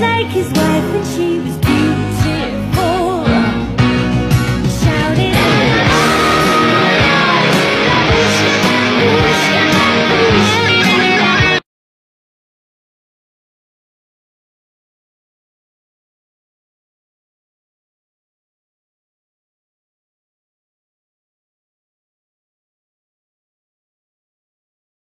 like his wife and she